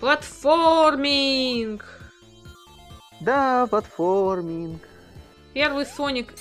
Платформинг! Да, платформинг. Первый Соник.